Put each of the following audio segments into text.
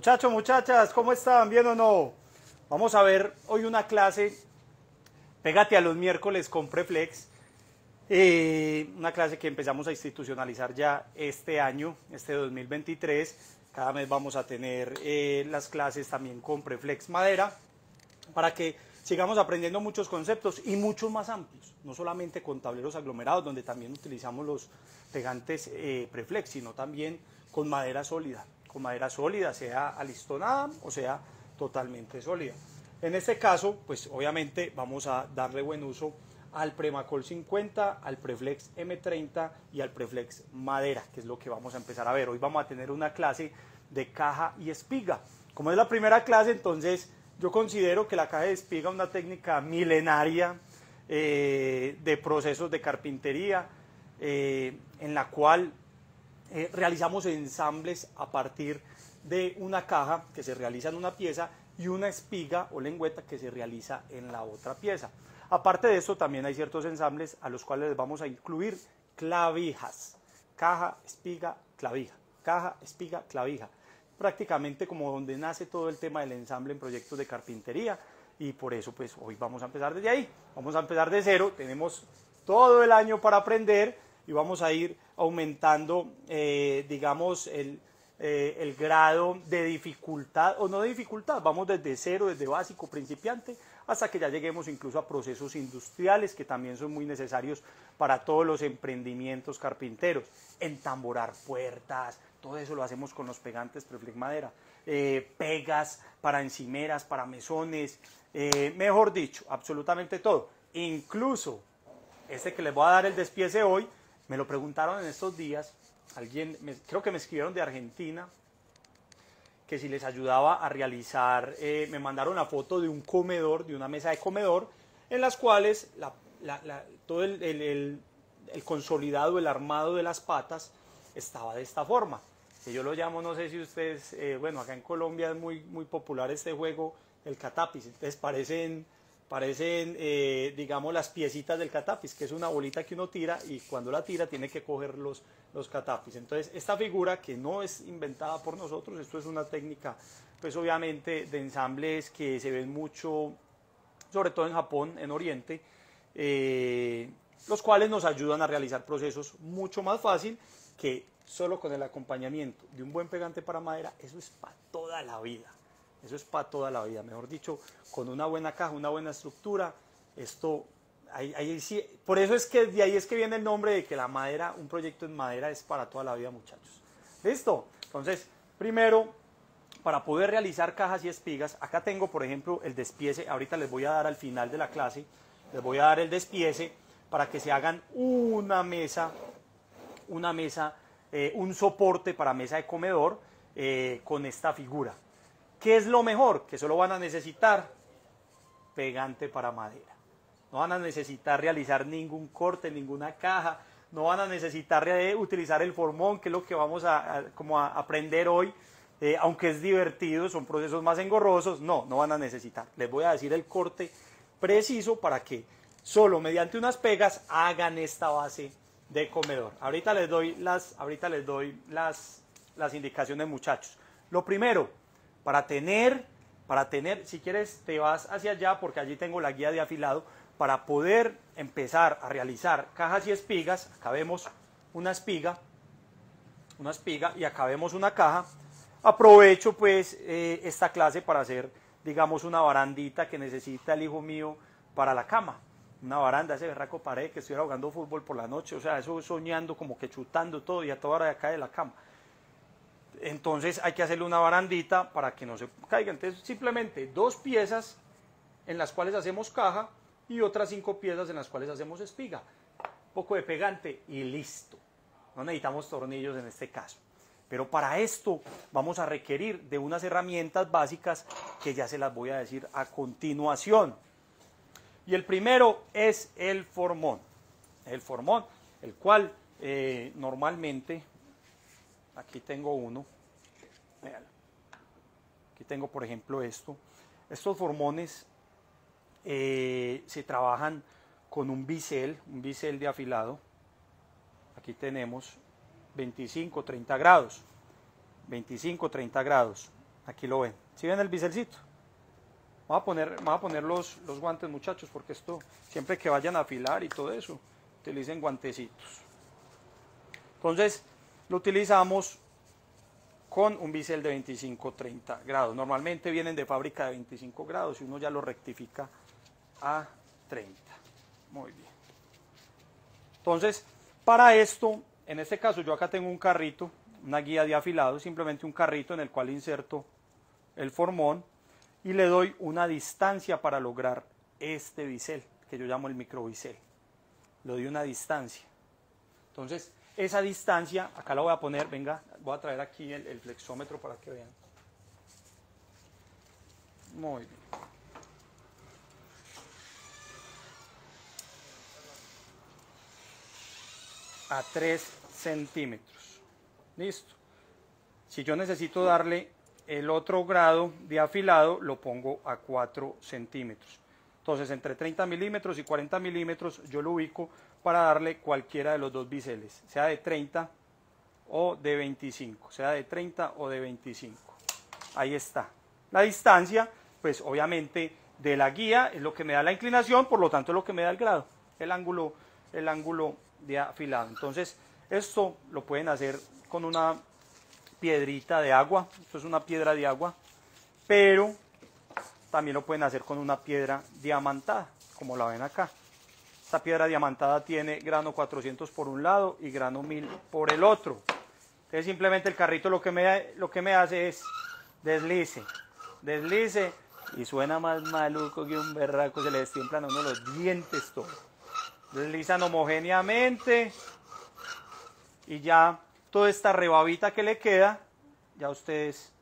Muchachos, muchachas, ¿cómo están? ¿Bien o no? Vamos a ver hoy una clase, pégate a los miércoles con Preflex, eh, una clase que empezamos a institucionalizar ya este año, este 2023. Cada mes vamos a tener eh, las clases también con Preflex Madera para que sigamos aprendiendo muchos conceptos y muchos más amplios, no solamente con tableros aglomerados, donde también utilizamos los pegantes eh, Preflex, sino también con madera sólida, con madera sólida, sea alistonada o sea totalmente sólida. En este caso, pues obviamente vamos a darle buen uso al Premacol 50, al Preflex M30 y al Preflex Madera, que es lo que vamos a empezar a ver. Hoy vamos a tener una clase de caja y espiga. Como es la primera clase, entonces yo considero que la caja de espiga es una técnica milenaria eh, de procesos de carpintería, eh, en la cual eh, realizamos ensambles a partir de una caja que se realiza en una pieza y una espiga o lengüeta que se realiza en la otra pieza. Aparte de esto, también hay ciertos ensambles a los cuales les vamos a incluir clavijas, caja, espiga, clavija, caja, espiga, clavija. Prácticamente como donde nace todo el tema del ensamble en proyectos de carpintería. Y por eso pues hoy vamos a empezar desde ahí, vamos a empezar de cero, tenemos todo el año para aprender y vamos a ir aumentando eh, digamos el, eh, el grado de dificultad o no de dificultad, vamos desde cero, desde básico, principiante, hasta que ya lleguemos incluso a procesos industriales que también son muy necesarios para todos los emprendimientos carpinteros, entamborar puertas, todo eso lo hacemos con los pegantes Preflex Madera. Eh, pegas para encimeras, para mesones, mejor dicho, absolutamente todo. Incluso este que les voy a dar el despiece hoy, me lo preguntaron en estos días, alguien, creo que me escribieron de Argentina, que si les ayudaba a realizar, eh, me mandaron una foto de un comedor, de una mesa de comedor, en las cuales todo el, consolidado, el armado de las patas estaba de esta forma que yo lo llamo, no sé si ustedes, eh, bueno, acá en Colombia es muy, muy popular este juego, el catapis, entonces parecen, parecen eh, digamos, las piecitas del catapis, que es una bolita que uno tira y cuando la tira tiene que coger los, los catapis. Entonces, esta figura que no es inventada por nosotros, esto es una técnica, pues obviamente, de ensambles que se ven mucho, sobre todo en Japón, en Oriente, eh, los cuales nos ayudan a realizar procesos mucho más fácil que solo con el acompañamiento de un buen pegante para madera, eso es para toda la vida. Eso es para toda la vida. Mejor dicho, con una buena caja, una buena estructura, esto, ahí, sí, por eso es que de ahí es que viene el nombre de que la madera, un proyecto en madera es para toda la vida, muchachos. ¿Listo? Entonces, primero, para poder realizar cajas y espigas, acá tengo, por ejemplo, el despiece. Ahorita les voy a dar al final de la clase, les voy a dar el despiece para que se hagan una mesa, una mesa eh, un soporte para mesa de comedor eh, con esta figura. ¿Qué es lo mejor? Que solo van a necesitar pegante para madera. No van a necesitar realizar ningún corte, ninguna caja. No van a necesitar utilizar el formón, que es lo que vamos a, como a aprender hoy. Eh, aunque es divertido, son procesos más engorrosos. No, no van a necesitar. Les voy a decir el corte preciso para que solo mediante unas pegas hagan esta base de comedor. Ahorita les doy las, ahorita les doy las, las indicaciones, muchachos. Lo primero, para tener, para tener, si quieres te vas hacia allá porque allí tengo la guía de afilado, para poder empezar a realizar cajas y espigas, acá vemos una espiga, una espiga y acá vemos una caja. Aprovecho pues eh, esta clase para hacer, digamos, una barandita que necesita el hijo mío para la cama una baranda, ese berraco pared que estuviera jugando fútbol por la noche, o sea, eso soñando como que chutando todo y a toda hora de acá de la cama. Entonces hay que hacerle una barandita para que no se caiga. Entonces simplemente dos piezas en las cuales hacemos caja y otras cinco piezas en las cuales hacemos espiga. Un poco de pegante y listo. No necesitamos tornillos en este caso. Pero para esto vamos a requerir de unas herramientas básicas que ya se las voy a decir a continuación. Y el primero es el formón. El formón, el cual eh, normalmente, aquí tengo uno, aquí tengo por ejemplo esto. Estos formones eh, se trabajan con un bisel, un bisel de afilado. Aquí tenemos 25, 30 grados. 25, 30 grados. Aquí lo ven. ¿Sí ven el biselcito? Vamos a poner, a poner los, los guantes, muchachos, porque esto, siempre que vayan a afilar y todo eso, utilicen guantecitos. Entonces, lo utilizamos con un bisel de 25-30 grados. Normalmente vienen de fábrica de 25 grados y uno ya lo rectifica a 30. Muy bien. Entonces, para esto, en este caso yo acá tengo un carrito, una guía de afilado, simplemente un carrito en el cual inserto el formón y le doy una distancia para lograr este bisel, que yo llamo el microbisel. Le doy una distancia. Entonces, esa distancia, acá la voy a poner, venga, voy a traer aquí el, flexómetro para que vean. Muy bien. A 3 centímetros. Listo. Si yo necesito darle el otro grado de afilado lo pongo a 4 centímetros. Entonces, entre 30 milímetros y 40 milímetros yo lo ubico para darle cualquiera de los dos biseles, sea de 30 o de 25, sea de 30 o de 25. Ahí está. La distancia, pues obviamente de la guía es lo que me da la inclinación, por lo tanto es lo que me da el grado, el ángulo, el ángulo de afilado. Entonces, esto lo pueden hacer con una piedrita de agua, esto es una piedra de agua, pero también lo pueden hacer con una piedra diamantada, como la ven acá. Esta piedra diamantada tiene grano 400 por un lado y grano 1000 por el otro. Entonces simplemente el carrito lo que me, lo que me hace es deslice, deslice y suena más maluco que un berraco, se le destiemplan a uno los dientes todo. Deslizan homogéneamente y ya toda esta rebabita que le queda, ya ustedes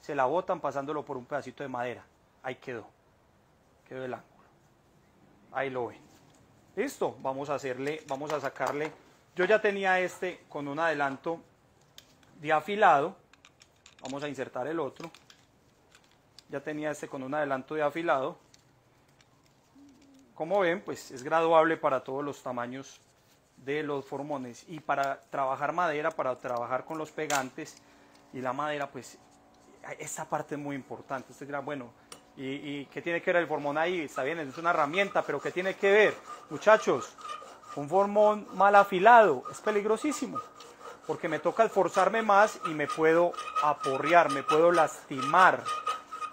se la botan pasándolo por un pedacito de madera. Ahí quedó. Quedó el ángulo. Ahí lo ven. Listo, vamos a hacerle, vamos a sacarle. Yo ya tenía este con un adelanto de afilado. Vamos a insertar el otro. Ya tenía este con un adelanto de afilado. Como ven, pues es graduable para todos los tamaños de los formones y para trabajar madera, para trabajar con los pegantes y la madera, pues esta parte es muy importante. Usted dirá, bueno, ¿y, ¿y, qué tiene que ver el formón ahí? Está bien, es una herramienta, pero ¿qué tiene que ver? Muchachos, un formón mal afilado es peligrosísimo, porque me toca esforzarme más y me puedo aporrear, me puedo lastimar.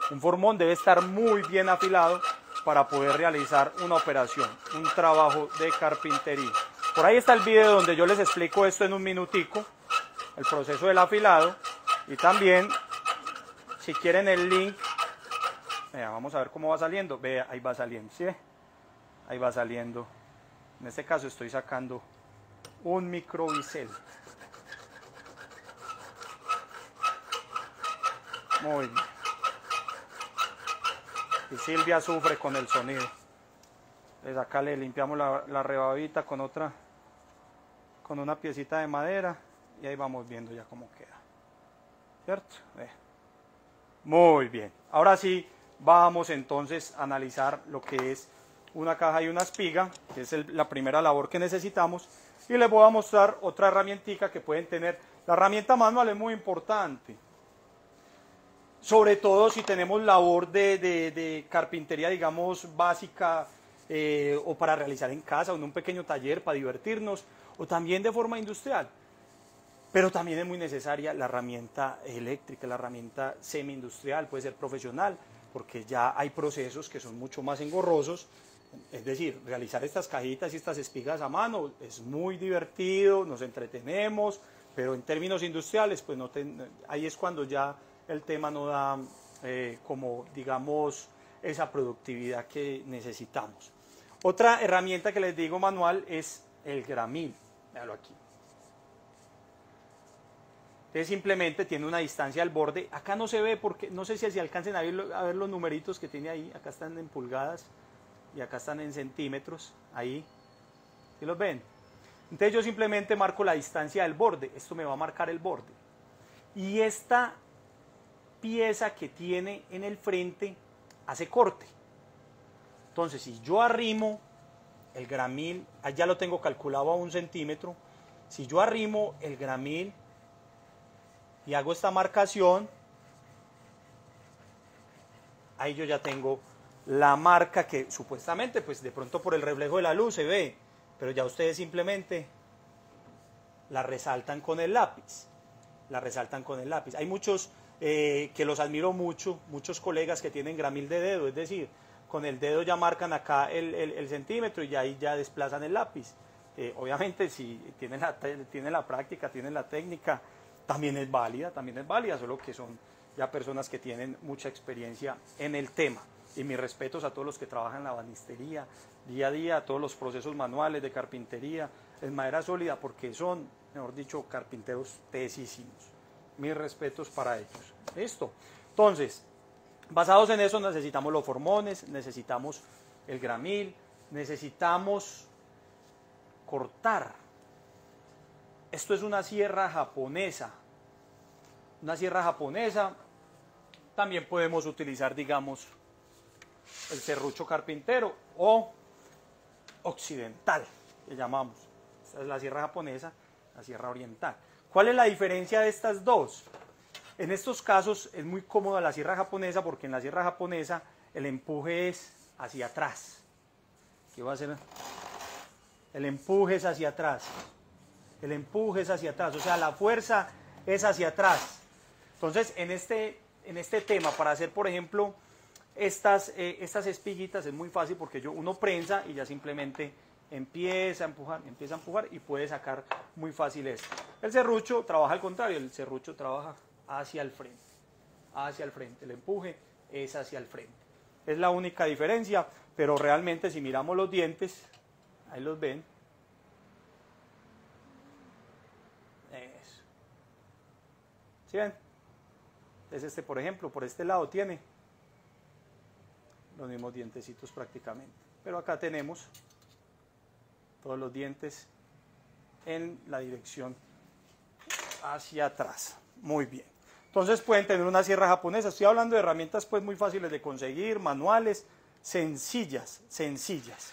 Un formón debe estar muy bien afilado para poder realizar una operación, un trabajo de carpintería. Por ahí está el video donde yo les explico esto en un minutico, el proceso del afilado. Y también, si quieren el link, vamos a ver cómo va saliendo. Vea, ahí va saliendo, ¿sí? Ahí va saliendo. En este caso estoy sacando un microbisel. Muy bien. Y Silvia sufre con el sonido. Entonces acá le limpiamos la, la rebabita con otra con una piecita de madera y ahí vamos viendo ya cómo queda. ¿Cierto? Eh. Muy bien. Ahora sí, vamos entonces a analizar lo que es una caja y una espiga, que es la primera labor que necesitamos. Y les voy a mostrar otra herramientica que pueden tener. La herramienta manual es muy importante. Sobre todo si tenemos labor de, de, carpintería, digamos, básica eh, o para realizar en casa o en un pequeño taller para divertirnos o también de forma industrial. Pero también es muy necesaria la herramienta eléctrica, la herramienta semi-industrial, puede ser profesional, porque ya hay procesos que son mucho más engorrosos. Es decir, realizar estas cajitas y estas espigas a mano es muy divertido, nos entretenemos, pero en términos industriales, pues no ahí es cuando ya el tema no da eh, como, digamos, esa productividad que necesitamos. Otra herramienta que les digo manual es el gramil aquí. Entonces simplemente tiene una distancia al borde. Acá no se ve porque no sé si así alcancen a ver, a ver los numeritos que tiene ahí. Acá están en pulgadas y acá están en centímetros. Ahí. ¿Sí los ven? Entonces yo simplemente marco la distancia del borde. Esto me va a marcar el borde. Y esta pieza que tiene en el frente hace corte. Entonces si yo arrimo el gramil, allá lo tengo calculado a un centímetro. Si yo arrimo el gramil y hago esta marcación, ahí yo ya tengo la marca que supuestamente, pues de pronto por el reflejo de la luz se ve, pero ya ustedes simplemente la resaltan con el lápiz, la resaltan con el lápiz. Hay muchos eh, que los admiro mucho, muchos colegas que tienen gramil de dedo, es decir, con el dedo ya marcan acá el, centímetro y ahí ya desplazan el lápiz. Eh, obviamente si tienen la, tienen la práctica, tienen la técnica, también es válida, también es válida, solo que son ya personas que tienen mucha experiencia en el tema. Y mis respetos a todos los que trabajan en la banistería, día a día, a todos los procesos manuales de carpintería, en madera sólida, porque son, mejor dicho, carpinteros tesísimos. Mis respetos para ellos. Listo. Entonces, basados en eso necesitamos los formones, necesitamos el gramil, necesitamos cortar. Esto es una sierra japonesa. Una sierra japonesa también podemos utilizar, digamos, el serrucho carpintero o occidental, que llamamos. Esta es la sierra japonesa, la sierra oriental. ¿Cuál es la diferencia de estas dos? En estos casos es muy cómoda la sierra japonesa porque en la sierra japonesa el empuje es hacia atrás. ¿Qué va a hacer? El empuje es hacia atrás. El empuje es hacia atrás, o sea, la fuerza es hacia atrás. Entonces, en este en este tema para hacer, por ejemplo, estas, eh, estas espiguitas es muy fácil porque yo, uno prensa y ya simplemente empieza a empujar, empieza a empujar y puede sacar muy fácil esto. El serrucho trabaja al contrario, el serrucho trabaja hacia el frente, hacia el frente, el empuje es hacia el frente. Es la única diferencia, pero realmente si miramos los dientes, ahí los ven, eso. ¿Sí ven? es este, por ejemplo, por este lado tiene los mismos dientecitos prácticamente. Pero acá tenemos todos los dientes en la dirección hacia atrás. Muy bien. Entonces pueden tener una sierra japonesa. Estoy hablando de herramientas pues muy fáciles de conseguir, manuales, sencillas, sencillas,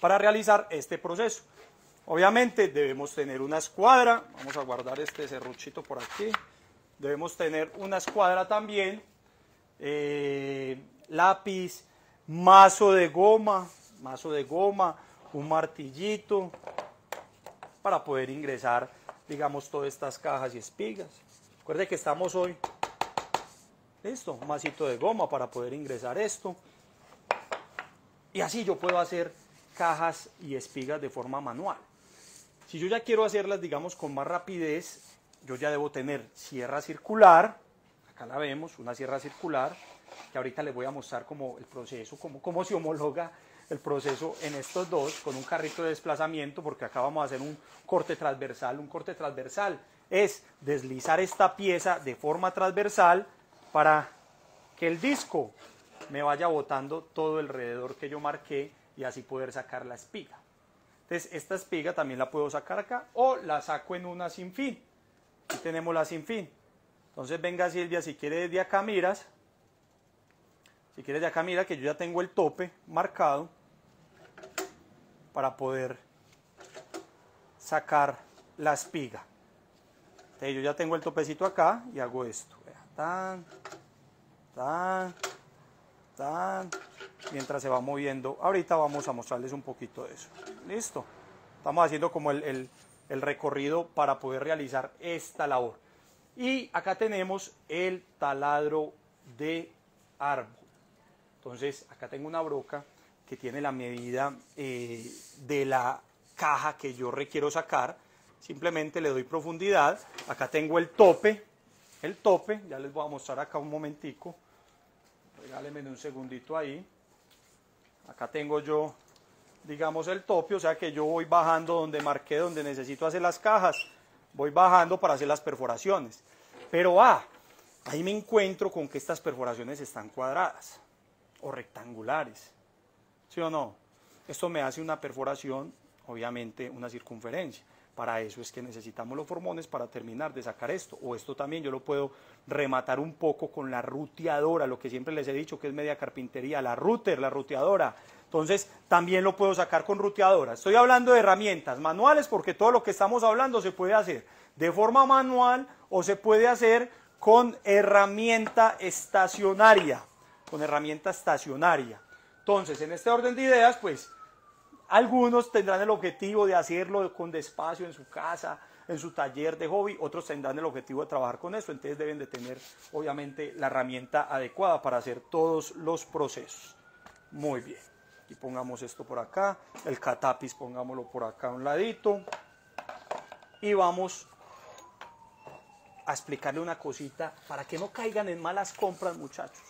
para realizar este proceso. Obviamente debemos tener una escuadra. Vamos a guardar este serruchito por aquí debemos tener una escuadra también, eh, lápiz, mazo de goma, mazo de goma, un martillito, para poder ingresar, digamos, todas estas cajas y espigas. Recuerde que estamos hoy, listo, un masito de goma para poder ingresar esto. Y así yo puedo hacer cajas y espigas de forma manual. Si yo ya quiero hacerlas, digamos, con más rapidez, yo ya debo tener sierra circular, acá la vemos, una sierra circular, que ahorita les voy a mostrar como el proceso, cómo, cómo se homologa el proceso en estos dos, con un carrito de desplazamiento, porque acá vamos a hacer un corte transversal. Un corte transversal es deslizar esta pieza de forma transversal para que el disco me vaya botando todo alrededor que yo marqué y así poder sacar la espiga. Entonces, esta espiga también la puedo sacar acá o la saco en una sin fin. Aquí tenemos la sin fin. Entonces venga Silvia, si quiere desde acá miras, si quieres de acá mira que yo ya tengo el tope marcado para poder sacar la espiga. Entonces yo ya tengo el topecito acá y hago esto. Tan, tan, tan, mientras se va moviendo. Ahorita vamos a mostrarles un poquito de eso. Listo. Estamos haciendo como el el recorrido para poder realizar esta labor. Y acá tenemos el taladro de árbol. Entonces, acá tengo una broca que tiene la medida eh, de la caja que yo requiero sacar. Simplemente le doy profundidad. Acá tengo el tope. El tope, ya les voy a mostrar acá un momentico. Regálenme un segundito ahí. Acá tengo yo digamos, el tope, o sea que yo voy bajando donde marqué, donde necesito hacer las cajas, voy bajando para hacer las perforaciones. Pero ah, ahí me encuentro con que estas perforaciones están cuadradas o rectangulares. ¿Sí o no? Esto me hace una perforación, obviamente una circunferencia. Para eso es que necesitamos los formones para terminar de sacar esto. O esto también yo lo puedo rematar un poco con la ruteadora, lo que siempre les he dicho que es media carpintería, la router, la ruteadora. Entonces, también lo puedo sacar con ruteadora. Estoy hablando de herramientas manuales porque todo lo que estamos hablando se puede hacer de forma manual o se puede hacer con herramienta estacionaria. con herramienta estacionaria. Entonces, en este orden de ideas, pues algunos tendrán el objetivo de hacerlo con despacio en su casa, en su taller de hobby, otros tendrán el objetivo de trabajar con eso, entonces deben de tener obviamente la herramienta adecuada para hacer todos los procesos. Muy bien, y pongamos esto por acá, el catapis pongámoslo por acá a un ladito y vamos a explicarle una cosita para que no caigan en malas compras muchachos.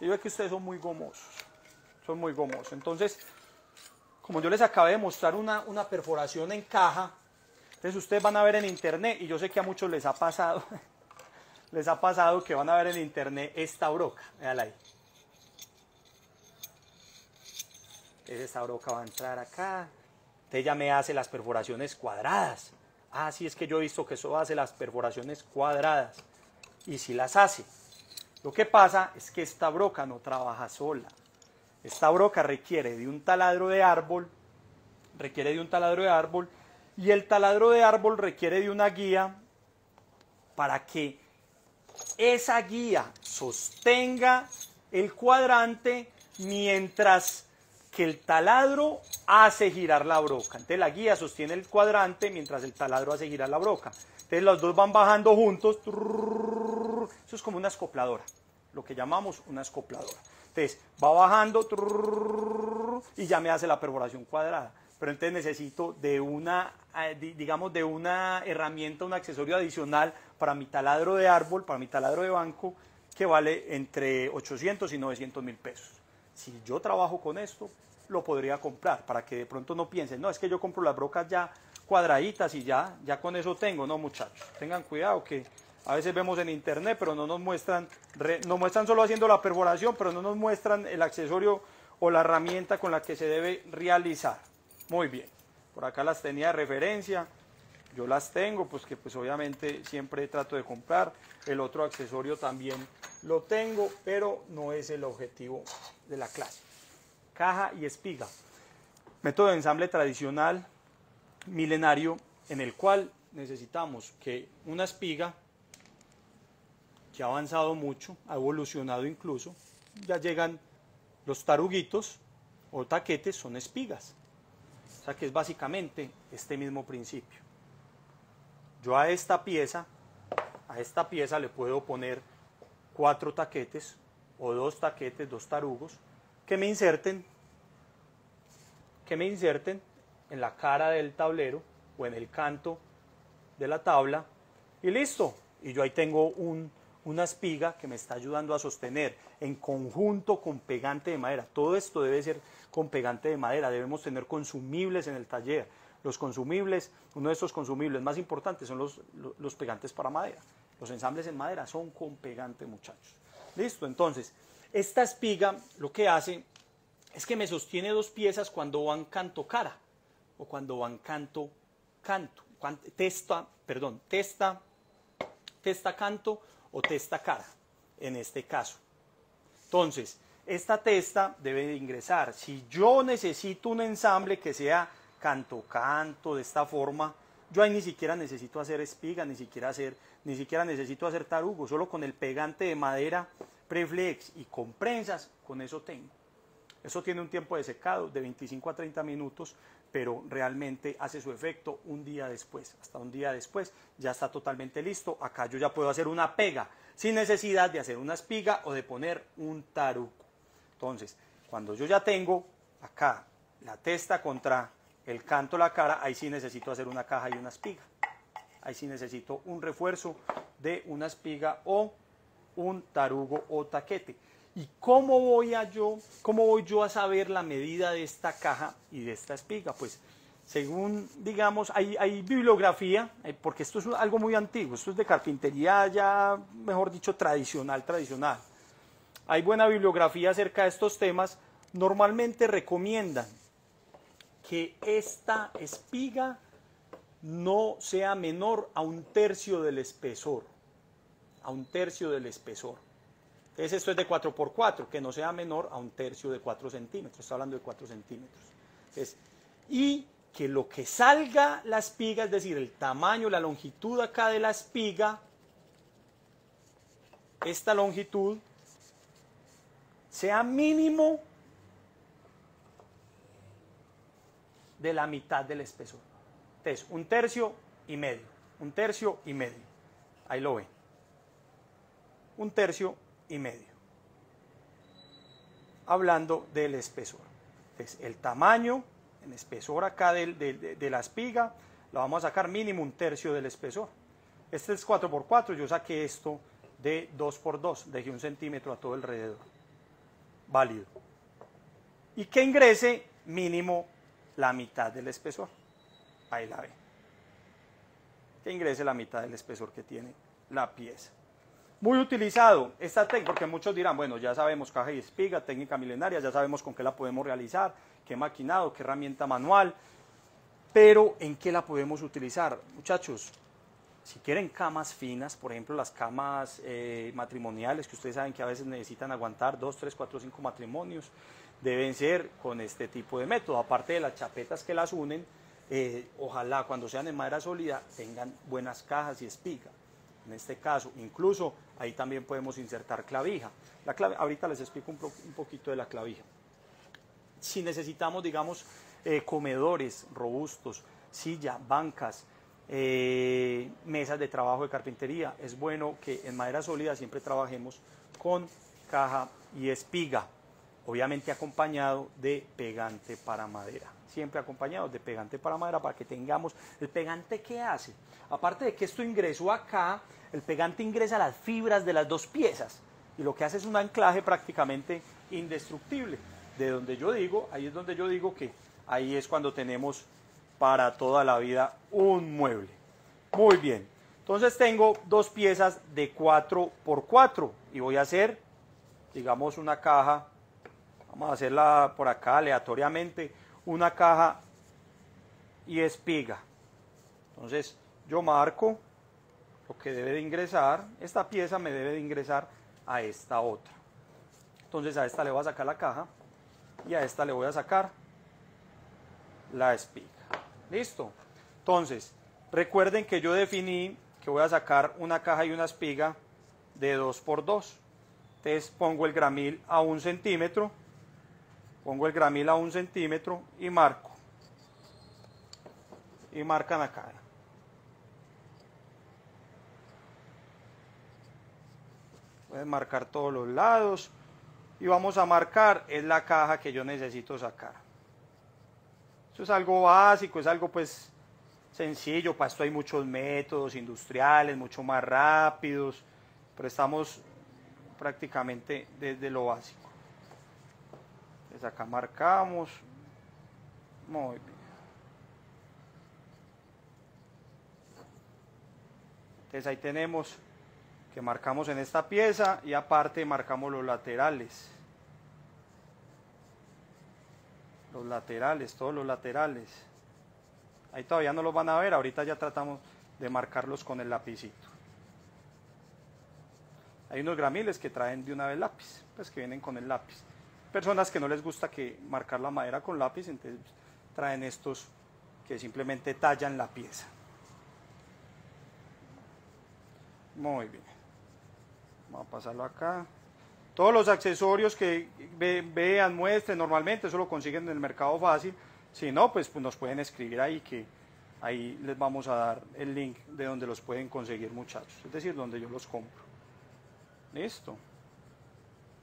Yo veo que ustedes son muy gomosos, son muy gomosos, entonces como yo les acabé de mostrar una, una perforación en caja, entonces ustedes van a ver en internet, y yo sé que a muchos les ha pasado, les ha pasado que van a ver en internet esta broca, véala ahí. Esta broca va a entrar acá, usted ya me hace las perforaciones cuadradas. Ah, sí, es que yo he visto que eso hace las perforaciones cuadradas. Y si las hace. Lo que pasa es que esta broca no trabaja sola. Esta broca requiere de un taladro de árbol, requiere de un taladro de árbol y el taladro de árbol requiere de una guía para que esa guía sostenga el cuadrante mientras que el taladro hace girar la broca. Entonces la guía sostiene el cuadrante mientras el taladro hace girar la broca. Entonces los dos van bajando juntos. Eso es como una escopladora, lo que llamamos una escopladora. Entonces va bajando y ya me hace la perforación cuadrada pero entonces necesito de una, digamos, de una herramienta, un accesorio adicional para mi taladro de árbol, para mi taladro de banco, que vale entre 800 y 900 mil pesos. Si yo trabajo con esto, lo podría comprar, para que de pronto no piensen, no, es que yo compro las brocas ya cuadraditas y ya, ya con eso tengo, no muchachos, tengan cuidado que a veces vemos en internet, pero no nos muestran, nos muestran solo haciendo la perforación, pero no nos muestran el accesorio o la herramienta con la que se debe realizar. Muy bien. Por acá las tenía de referencia. Yo las tengo, pues que pues obviamente siempre trato de comprar. El otro accesorio también lo tengo, pero no es el objetivo de la clase. Caja y espiga. Método de ensamble tradicional milenario en el cual necesitamos que una espiga que ha avanzado mucho, ha evolucionado incluso, ya llegan los taruguitos o taquetes, son espigas que es básicamente este mismo principio. Yo a esta pieza, a esta pieza le puedo poner cuatro taquetes o dos taquetes, dos tarugos, que me inserten, que me inserten en la cara del tablero o en el canto de la tabla y listo. Y yo ahí tengo un, una espiga que me está ayudando a sostener en conjunto con pegante de madera. Todo esto debe ser con pegante de madera, debemos tener consumibles en el taller. Los consumibles, uno de estos consumibles más importantes son los, los pegantes para madera. Los ensambles en madera son con pegante, muchachos. Listo, entonces, esta espiga lo que hace es que me sostiene dos piezas cuando van canto cara o cuando van canto canto, testa, perdón, testa, testa canto o testa cara, en este caso. Entonces, esta testa debe de ingresar. Si yo necesito un ensamble que sea canto-canto de esta forma, yo ahí ni siquiera necesito hacer espiga, ni siquiera, hacer, ni siquiera necesito hacer tarugo, solo con el pegante de madera preflex y con prensas, con eso tengo. Eso tiene un tiempo de secado de 25 a 30 minutos, pero realmente hace su efecto un día después. Hasta un día después ya está totalmente listo. Acá yo ya puedo hacer una pega sin necesidad de hacer una espiga o de poner un tarugo. Entonces, cuando yo ya tengo acá la testa contra el canto, la cara, ahí sí necesito hacer una caja y una espiga. Ahí sí necesito un refuerzo de una espiga o un tarugo o taquete. ¿Y cómo voy a yo, cómo voy yo a saber la medida de esta caja y de esta espiga? Pues según, digamos, hay, hay, bibliografía, eh, porque esto es algo muy antiguo, esto es de carpintería ya, mejor dicho, tradicional, tradicional hay buena bibliografía acerca de estos temas, normalmente recomiendan que esta espiga no sea menor a un tercio del espesor, a un tercio del espesor. Esto es de 4x4, que no sea menor a un tercio de 4 centímetros, estoy hablando de 4 centímetros. y que lo que salga la espiga, es decir, el tamaño, la longitud acá de la espiga, esta longitud sea mínimo de la mitad del espesor. Entonces, un tercio y medio, un tercio y medio. Ahí lo ven. Un tercio y medio. Hablando del espesor. Entonces, el tamaño, el espesor acá de, la espiga, lo vamos a sacar mínimo un tercio del espesor. Este es 4x4, yo saqué esto de 2x2, dejé un centímetro a todo alrededor. Válido. Y que ingrese mínimo la mitad del espesor. Ahí la ve. Que ingrese la mitad del espesor que tiene la pieza. Muy utilizado esta técnica, porque muchos dirán, bueno, ya sabemos caja y espiga, técnica milenaria, ya sabemos con qué la podemos realizar, qué maquinado, qué herramienta manual, pero ¿en qué la podemos utilizar? Muchachos, si quieren camas finas, por ejemplo las camas eh, matrimoniales, que ustedes saben que a veces necesitan aguantar 2, 3, 4, 5 matrimonios, deben ser con este tipo de método. Aparte de las chapetas que las unen, eh, ojalá cuando sean en madera sólida tengan buenas cajas y espiga. En este caso, incluso ahí también podemos insertar clavija. La ahorita les explico un, poquito de la clavija. Si necesitamos, digamos, eh, comedores robustos, silla, bancas, eh, mesas de trabajo de carpintería, es bueno que en madera sólida siempre trabajemos con caja y espiga obviamente acompañado de pegante para madera. Siempre acompañado de pegante para madera para que tengamos el pegante que hace. Aparte de que esto ingresó acá, el pegante ingresa las fibras de las dos piezas y lo que hace es un anclaje prácticamente indestructible. De donde yo digo, ahí es donde yo digo que ahí es cuando tenemos para toda la vida un mueble. Muy bien. Entonces tengo dos piezas de 4 por 4 y voy a hacer, digamos, una caja Vamos a hacerla por acá aleatoriamente. Una caja y espiga. Entonces yo marco lo que debe de ingresar. Esta pieza me debe de ingresar a esta otra. Entonces a esta le voy a sacar la caja y a esta le voy a sacar la espiga. ¿Listo? Entonces, recuerden que yo definí que voy a sacar una caja y una espiga de 2 por 2. Entonces pongo el gramil a un centímetro Pongo el gramil a un centímetro y marco. Y marcan acá. Pueden marcar todos los lados. Y vamos a marcar, es la caja que yo necesito sacar. Eso es algo básico, es algo pues sencillo. Para esto hay muchos métodos industriales, mucho más rápidos. Pero estamos prácticamente desde lo básico acá marcamos. Muy bien. Entonces ahí tenemos que marcamos en esta pieza y aparte marcamos los laterales. Los laterales, todos los laterales. Ahí todavía no los van a ver, ahorita ya tratamos de marcarlos con el lapicito. Hay unos gramiles que traen de una vez lápiz, pues que vienen con el lápiz personas que no les gusta que marcar la madera con lápiz, entonces traen estos que simplemente tallan la pieza. Muy bien. Vamos a pasarlo acá. Todos los accesorios que vean, muestren, normalmente eso lo consiguen en el mercado fácil. Si no, pues, pues nos pueden escribir ahí que ahí les vamos a dar el link de donde los pueden conseguir muchachos, es decir, donde yo los compro. Listo.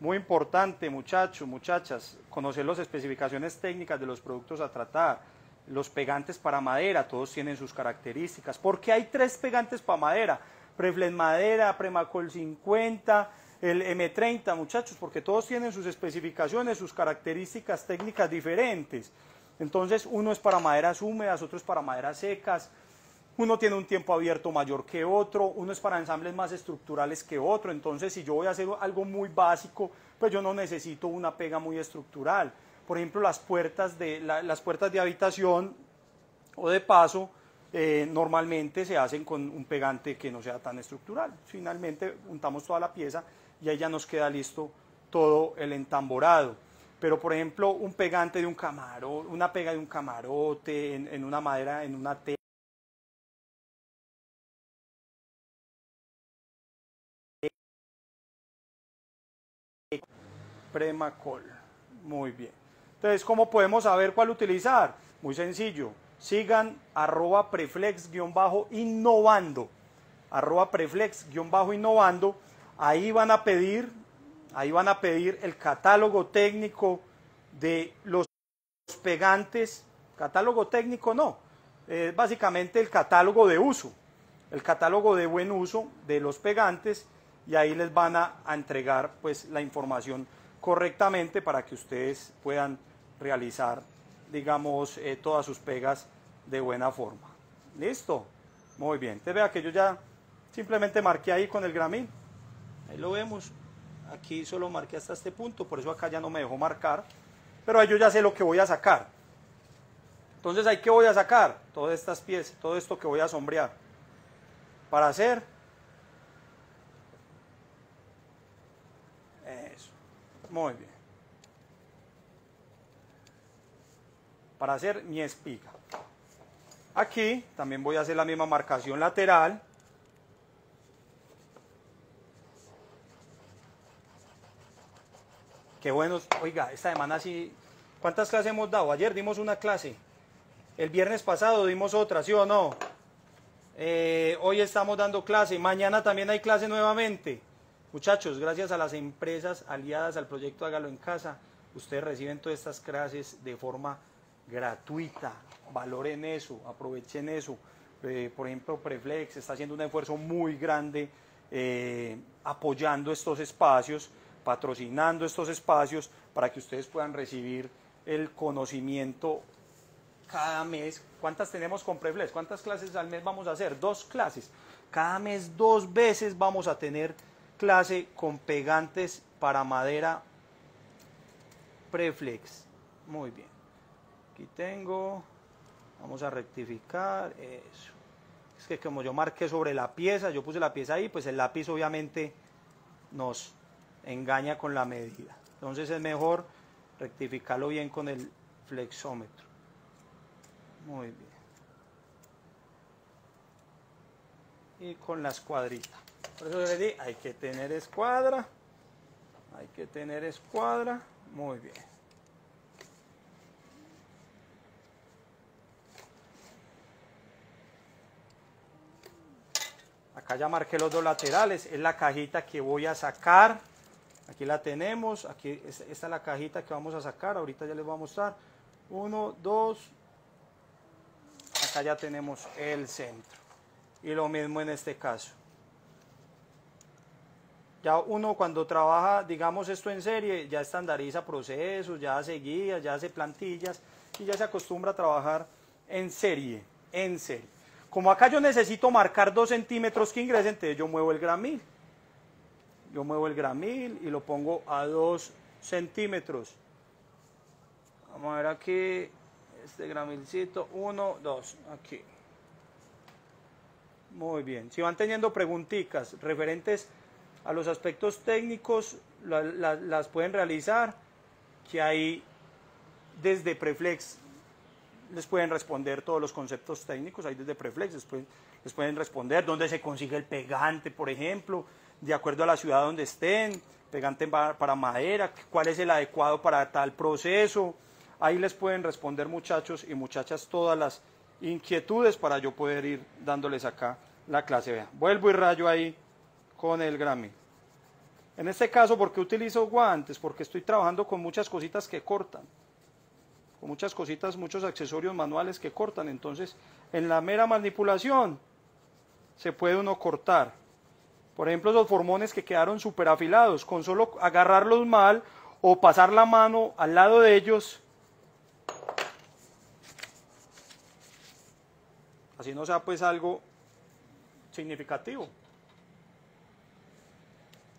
Muy importante, muchachos, muchachas, conocer las especificaciones técnicas de los productos a tratar. Los pegantes para madera, todos tienen sus características. ¿Por qué hay tres pegantes para madera? Preflex Madera, Premacol 50, el M30, muchachos, porque todos tienen sus especificaciones, sus características técnicas diferentes. Entonces, uno es para maderas húmedas, otro es para maderas secas, uno tiene un tiempo abierto mayor que otro, uno es para ensambles más estructurales que otro, entonces si yo voy a hacer algo muy básico, pues yo no necesito una pega muy estructural. Por ejemplo, las puertas de, las puertas de habitación o de paso eh, normalmente se hacen con un pegante que no sea tan estructural. Finalmente untamos toda la pieza y ahí ya nos queda listo todo el entamborado. Pero por ejemplo, un pegante de un camarote, una pega de un camarote en, en una madera, en una tela, Premacol. Muy bien. Entonces, ¿cómo podemos saber cuál utilizar? Muy sencillo. Sigan arroba preflex-innovando. Arroba preflex-innovando. Ahí van a pedir, ahí van a pedir el catálogo técnico de los pegantes. Catálogo técnico no. Es básicamente el catálogo de uso. El catálogo de buen uso de los pegantes y ahí les van a, entregar pues la información correctamente para que ustedes puedan realizar digamos eh, todas sus pegas de buena forma. ¿Listo? Muy bien. Te vea que yo ya simplemente marqué ahí con el gramín. Ahí lo vemos. Aquí solo marqué hasta este punto, por eso acá ya no me dejó marcar. Pero ahí yo ya sé lo que voy a sacar. Entonces, ¿ahí qué voy a sacar? Todas estas piezas, todo esto que voy a sombrear. Para hacer Eso. Muy bien. Para hacer mi espiga. Aquí también voy a hacer la misma marcación lateral. Qué bueno. Oiga, esta semana sí. ¿Cuántas clases hemos dado? Ayer dimos una clase. El viernes pasado dimos otra, ¿sí o no? Eh, hoy estamos dando clase. Mañana también hay clase nuevamente. Muchachos, gracias a las empresas aliadas al proyecto Hágalo en Casa, ustedes reciben todas estas clases de forma gratuita. Valoren eso, aprovechen eso. Eh, por ejemplo, Preflex está haciendo un esfuerzo muy grande eh, apoyando estos espacios, patrocinando estos espacios para que ustedes puedan recibir el conocimiento cada mes. ¿Cuántas tenemos con Preflex? ¿Cuántas clases al mes vamos a hacer? Dos clases. Cada mes dos veces vamos a tener clase con pegantes para madera preflex. Muy bien. Aquí tengo, vamos a rectificar, eso. Es que como yo marqué sobre la pieza, yo puse la pieza ahí, pues el lápiz obviamente nos engaña con la medida. Entonces es mejor rectificarlo bien con el flexómetro. Muy bien. Y con la escuadrita. Por eso le di, hay que tener escuadra. Hay que tener escuadra. Muy bien. Acá ya marqué los dos laterales. Es la cajita que voy a sacar. Aquí la tenemos. Aquí esta es la cajita que vamos a sacar. Ahorita ya les voy a mostrar. Uno, dos. Acá ya tenemos el centro. Y lo mismo en este caso. Ya uno cuando trabaja, digamos esto en serie, ya estandariza procesos, ya hace guías, ya hace plantillas y ya se acostumbra a trabajar en serie, en serie. Como acá yo necesito marcar dos centímetros que ingresen, entonces yo muevo el gramil. Yo muevo el gramil y lo pongo a dos centímetros. Vamos a ver aquí, este gramilcito, uno, dos, aquí. Muy bien. Si van teniendo preguntitas referentes a los aspectos técnicos las pueden realizar, que ahí desde Preflex les pueden responder todos los conceptos técnicos, ahí desde Preflex les pueden, les pueden responder dónde se consigue el pegante, por ejemplo, de acuerdo a la ciudad donde estén, pegante para madera, cuál es el adecuado para tal proceso. Ahí les pueden responder muchachos y muchachas todas las inquietudes para yo poder ir dándoles acá la clase. Vean, vuelvo y rayo ahí con el Grammy. En este caso, ¿por qué utilizo guantes? Porque estoy trabajando con muchas cositas que cortan. Con muchas cositas, muchos accesorios manuales que cortan. Entonces, en la mera manipulación se puede uno cortar. Por ejemplo, los formones que quedaron súper afilados, con solo agarrarlos mal o pasar la mano al lado de ellos, así no sea pues algo significativo.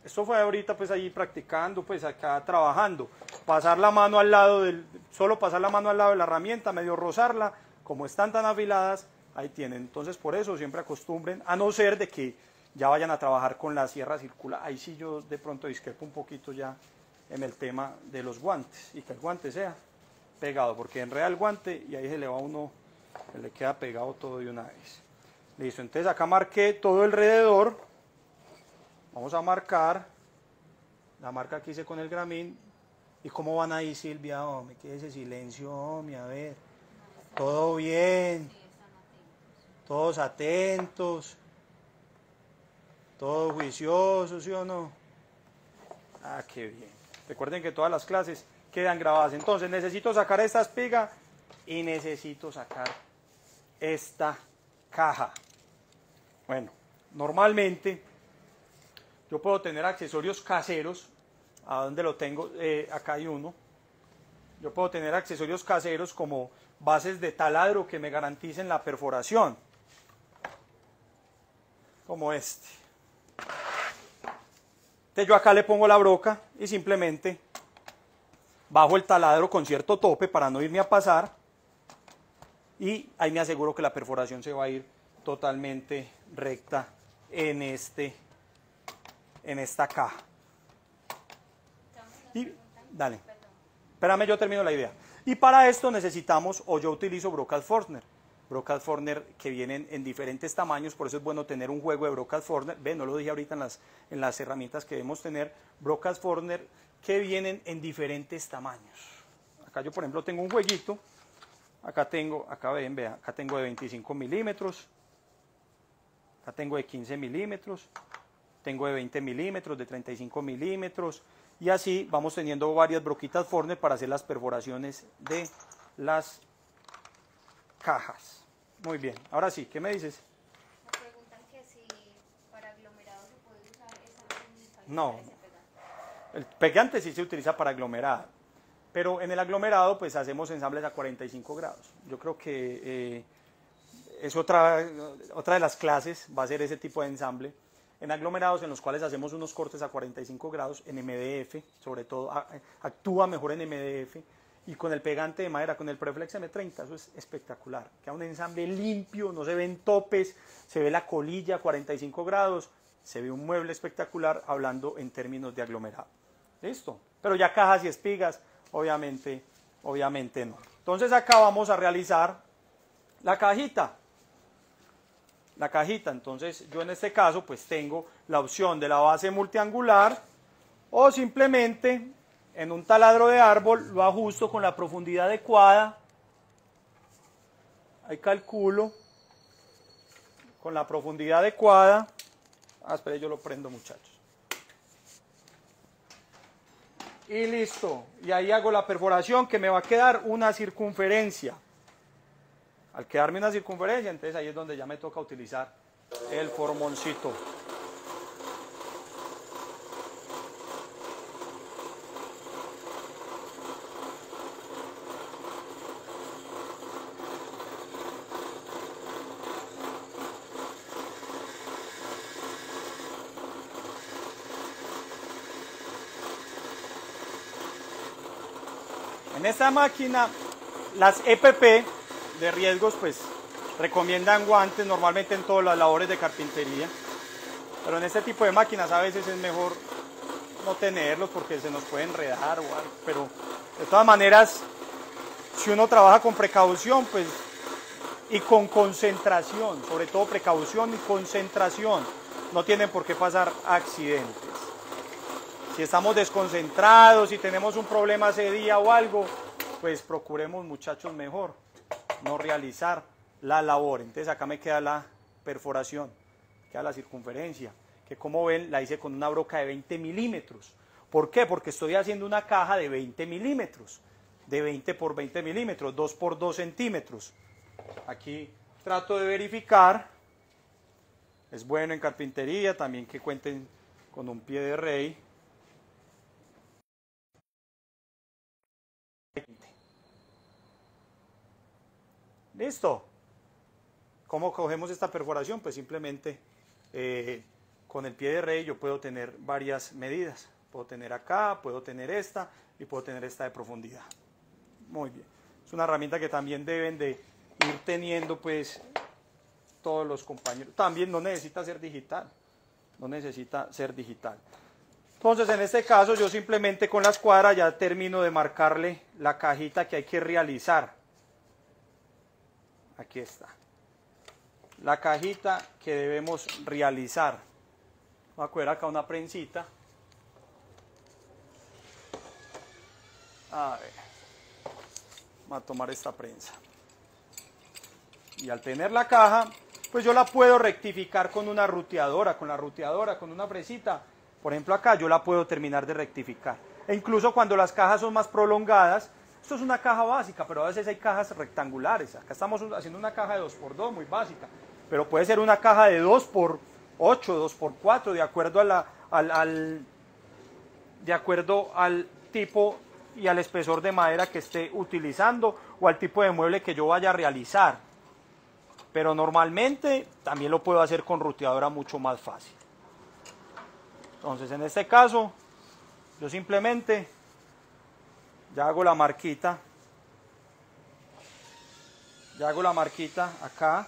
Esto fue ahorita pues ahí practicando, pues acá trabajando. Pasar la mano al lado del, solo pasar la mano al lado de la herramienta, medio rozarla, como están tan afiladas, ahí tienen. Entonces por eso siempre acostumbren, a no ser de que ya vayan a trabajar con la sierra circular. Ahí sí yo de pronto discrepo un poquito ya en el tema de los guantes y que el guante sea pegado, porque enreda el guante y ahí se le va uno, se le queda pegado todo de una vez. Listo, entonces acá marqué todo alrededor Vamos a marcar, la marca que hice con el gramín, ¿Y cómo van ahí, Silvia? Hombre, qué ese silencio, hombre, a ver. Todo bien. Todos atentos. Todos juiciosos, ¿sí o no? Ah, qué bien. Recuerden que todas las clases quedan grabadas. Entonces, necesito sacar esta espiga y necesito sacar esta caja. Bueno, normalmente yo puedo tener accesorios caseros. ¿A dónde lo tengo? Eh, acá hay uno. Yo puedo tener accesorios caseros como bases de taladro que me garanticen la perforación. Como este. Entonces yo acá le pongo la broca y simplemente bajo el taladro con cierto tope para no irme a pasar y ahí me aseguro que la perforación se va a ir totalmente recta en este en esta caja. Dale. Espérame, yo termino la idea. Y para esto necesitamos, o yo utilizo Brocal Fortner. Brocal Fortner que vienen en diferentes tamaños, por eso es bueno tener un juego de Brocal Fortner. Ve, no lo dije ahorita en las, en las herramientas que debemos tener. Brocal Fortner que vienen en diferentes tamaños. Acá yo, por ejemplo, tengo un jueguito. Acá tengo, acá ven, vea, acá tengo de 25 milímetros. Acá tengo de 15 milímetros. Tengo de 20 milímetros, de 35 milímetros. Y así vamos teniendo varias broquitas Forner para hacer las perforaciones de las cajas. Muy bien, ahora sí, ¿qué me dices? Me preguntan que si para aglomerado se puede usar esa No. El pegante sí se utiliza para aglomerado, pero en el aglomerado pues hacemos ensambles a 45 grados. Yo creo que eh, es otra, otra de las clases, va a ser ese tipo de ensamble. En aglomerados en los cuales hacemos unos cortes a 45 grados en MDF, sobre todo a- actúa mejor en MDF y con el pegante de madera, con el Preflex M30, eso es espectacular. Queda un ensamble limpio, no se ven topes, se ve la colilla a 45 grados, se ve un mueble espectacular hablando en términos de aglomerado. Listo. Pero ya cajas y espigas, obviamente, obviamente no. Entonces acá vamos a realizar la cajita. La cajita, entonces yo en este caso pues tengo la opción de la base multiangular o simplemente en un taladro de árbol lo ajusto con la profundidad adecuada. Ahí calculo con la profundidad adecuada. Ah, espere, yo lo prendo muchachos. Y listo. Y ahí hago la perforación que me va a quedar una circunferencia. Al quedarme una circunferencia, entonces ahí es donde ya me toca utilizar el formoncito. En esta máquina, las EPP de riesgos, pues recomiendan guantes normalmente en todas las labores de carpintería. Pero en este tipo de máquinas a veces es mejor no tenerlos porque se nos puede enredar o algo. Pero de todas maneras, si uno trabaja con precaución, pues y con concentración, sobre todo precaución y concentración, no tienen por qué pasar accidentes. Si estamos desconcentrados, si tenemos un problema ese día o algo, pues procuremos muchachos mejor no realizar la labor. Entonces acá me queda la perforación, queda la circunferencia, que como ven la hice con una broca de 20 milímetros. ¿Por qué? Porque estoy haciendo una caja de 20 milímetros, de 20 por 20 milímetros, 2 por 2 centímetros. Aquí trato de verificar, es bueno en carpintería también que cuenten con un pie de rey. Listo. ¿Cómo cogemos esta perforación? Pues simplemente eh, con el pie de rey yo puedo tener varias medidas. Puedo tener acá, puedo tener esta y puedo tener esta de profundidad. Muy bien. Es una herramienta que también deben de ir teniendo pues todos los compañeros. También no necesita ser digital. No necesita ser digital. Entonces, en este caso, yo simplemente con la escuadra ya termino de marcarle la cajita que hay que realizar. Aquí está. La cajita que debemos realizar. Voy a coger acá una prensita. A ver. Vamos a tomar esta prensa. Y al tener la caja, pues yo la puedo rectificar con una ruteadora, con la ruteadora, con una fresita. Por ejemplo, acá yo la puedo terminar de rectificar. E incluso cuando las cajas son más prolongadas, esto es una caja básica, pero a veces hay cajas rectangulares. Acá estamos haciendo una caja de 2x2, muy básica. Pero puede ser una caja de 2x8, 2x4, de acuerdo, al, al, de acuerdo al tipo y al espesor de madera que esté utilizando o al tipo de mueble que yo vaya a realizar. Pero normalmente también lo puedo hacer con ruteadora mucho más fácil. Entonces en este caso yo simplemente ya hago la marquita. Ya hago la marquita acá.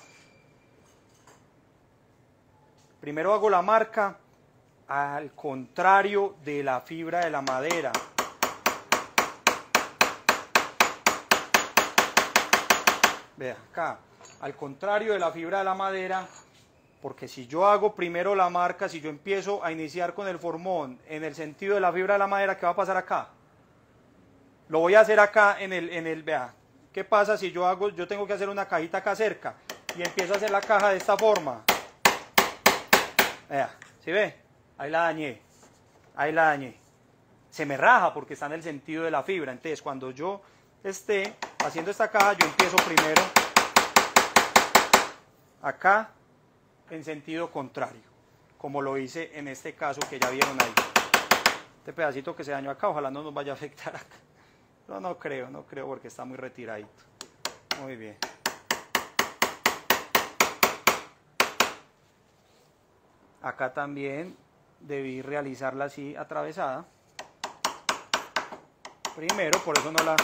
Primero hago la marca al contrario de la fibra de la madera. Vea, acá, al contrario de la fibra de la madera, porque si yo hago primero la marca, si yo empiezo a iniciar con el formón en el sentido de la fibra de la madera, ¿qué va a pasar acá? Lo voy a hacer acá en el, en el, vea, ¿qué pasa si yo hago, yo tengo que hacer una cajita acá cerca y empiezo a hacer la caja de esta forma? Vea, ¿sí ve? Ahí la dañé, ahí la dañé. Se me raja porque está en el sentido de la fibra, entonces cuando yo esté haciendo esta caja, yo empiezo primero acá en sentido contrario, como lo hice en este caso que ya vieron ahí. Este pedacito que se dañó acá, ojalá no nos vaya a afectar acá. No, no creo, no creo porque está muy retiradito. Muy bien. Acá también debí realizarla así atravesada. Primero, por eso no la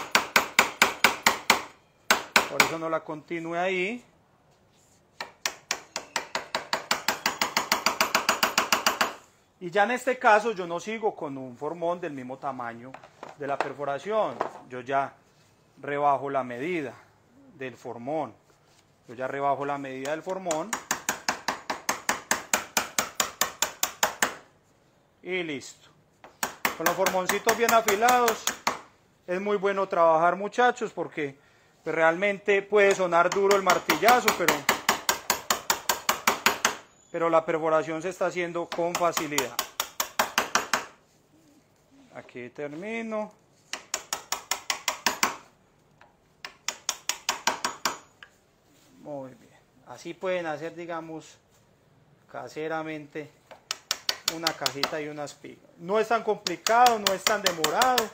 por eso no la continúe ahí. Y ya en este caso yo no sigo con un formón del mismo tamaño de la perforación. Yo ya rebajo la medida del formón. Yo ya rebajo la medida del formón. Y listo. Con los formoncitos bien afilados es muy bueno trabajar muchachos porque pues, realmente puede sonar duro el martillazo, pero, pero la perforación se está haciendo con facilidad. Aquí termino. Muy bien. Así pueden hacer, digamos, caseramente una cajita y una espiga. No es tan complicado, no es tan demorado.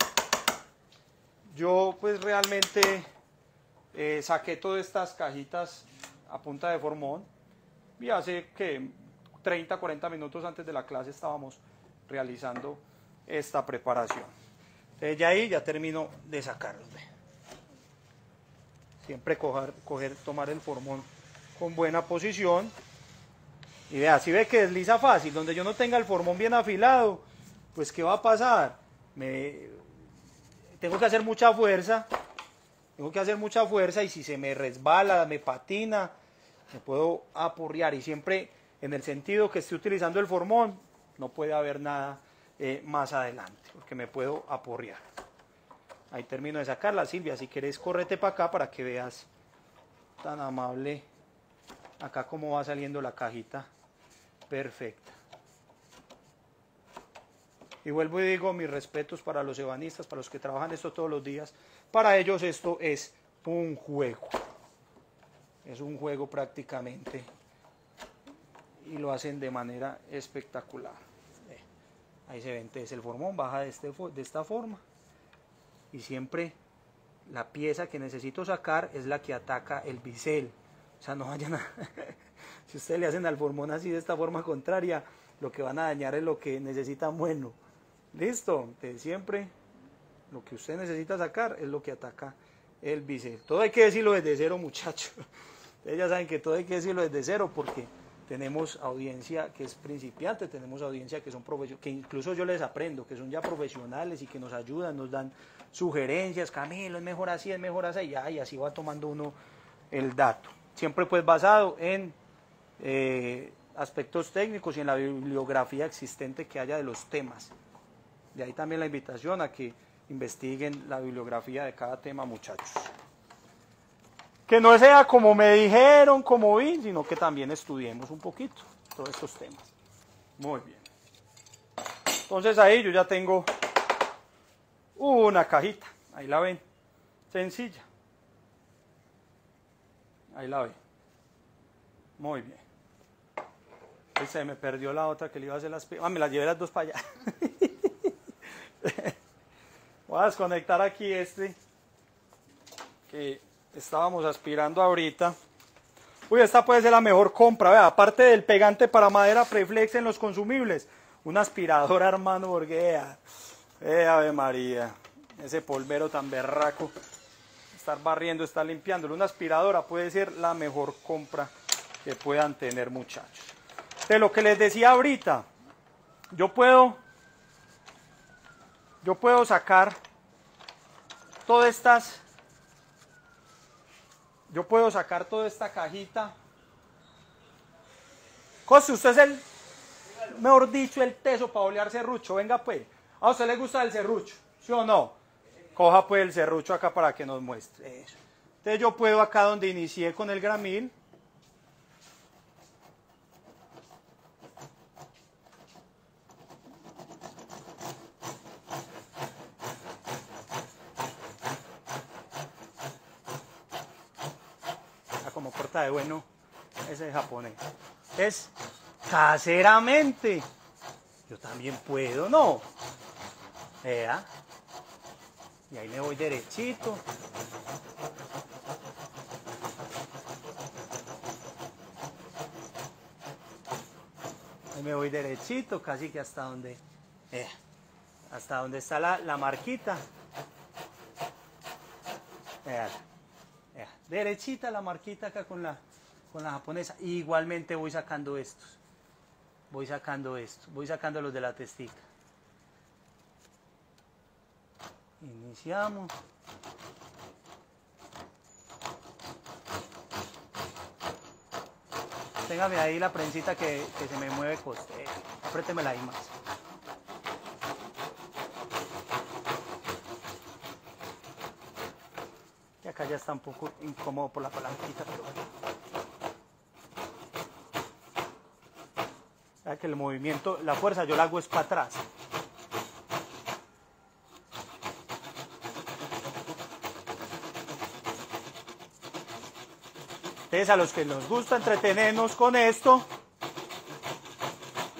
Yo pues realmente eh, saqué todas estas cajitas a punta de formón y hace que 30, 40 minutos antes de la clase estábamos realizando esta preparación. Entonces ya ahí ya termino de sacarlos. Siempre coger, coger, tomar el formón con buena posición. Y vea, si ve que desliza fácil, donde yo no tenga el formón bien afilado, pues ¿qué va a pasar? Me, tengo que hacer mucha fuerza tengo que hacer mucha fuerza y si se me resbala, me patina, me puedo apurrear y siempre en el sentido que estoy utilizando el formón, no puede haber nada eh, más adelante, porque me puedo aporrear. Ahí termino de sacarla, Silvia, si quieres córrete para acá para que veas tan amable acá cómo va saliendo la cajita perfecta. Y vuelvo y digo mis respetos para los ebanistas, para los que trabajan esto todos los días. Para ellos esto es un juego. Es un juego prácticamente. Y lo hacen de manera espectacular. Ahí se ve entonces el formón, baja de, este, de esta forma. Y siempre la pieza que necesito sacar es la que ataca el bisel. O sea, no vayan a... si ustedes le hacen al formón así de esta forma contraria, lo que van a dañar es lo que necesitan bueno. Listo, siempre lo que usted necesita sacar es lo que ataca el bisel. Todo hay que decirlo desde cero, muchachos. Ustedes ya saben que todo hay que decirlo desde cero porque tenemos audiencia que es principiante, tenemos audiencia que son que incluso yo les aprendo, que son ya profesionales y que nos ayudan, nos dan sugerencias, Camilo, es mejor así, es mejor así, y, y así va tomando uno el dato. Siempre pues basado en eh, aspectos técnicos y en la bibliografía existente que haya de los temas. De ahí también la invitación a que investiguen la bibliografía de cada tema, muchachos. Que no sea como me dijeron, como vi, sino que también estudiemos un poquito todos estos temas. Muy bien. Entonces ahí yo ya tengo una cajita. Ahí la ven. Sencilla. Ahí la ven. Muy bien. Ahí se me perdió la otra que le iba a hacer las... Ah, me las llevé las dos para allá. Voy a desconectar aquí este que estábamos aspirando ahorita. Uy, esta puede ser la mejor compra. Vea, aparte del pegante para madera Preflex en los consumibles, un aspirador hermano Borguea. Eh, Ave María, ese polvero tan berraco. Estar barriendo, estar limpiándolo. Una aspiradora puede ser la mejor compra que puedan tener muchachos. De lo que les decía ahorita, yo puedo yo puedo sacar todas estas, yo puedo sacar toda esta cajita. José, usted es el, mejor dicho, el teso para olear serrucho. Venga pues, a usted le gusta el serrucho, ¿sí o no? Coja pues el serrucho acá para que nos muestre eso. Entonces yo puedo acá donde inicié con el gramil, de bueno ese japonés. Es caseramente. Yo también puedo, ¿no? Vea. Y ahí me voy derechito. Ahí me voy derechito, casi que hasta donde, eh, hasta donde está la, la marquita. Vea derechita la marquita acá con la, con la japonesa. igualmente voy sacando estos. Voy sacando estos. Voy sacando los de la testica. Iniciamos. Téngame ahí la prensita que, se me mueve coste. Apriétemela ahí más. Ya está un poco incómodo por la palanquita, pero bueno. que el movimiento, la fuerza yo la hago es para atrás. Entonces a los que nos gusta entretenernos con esto,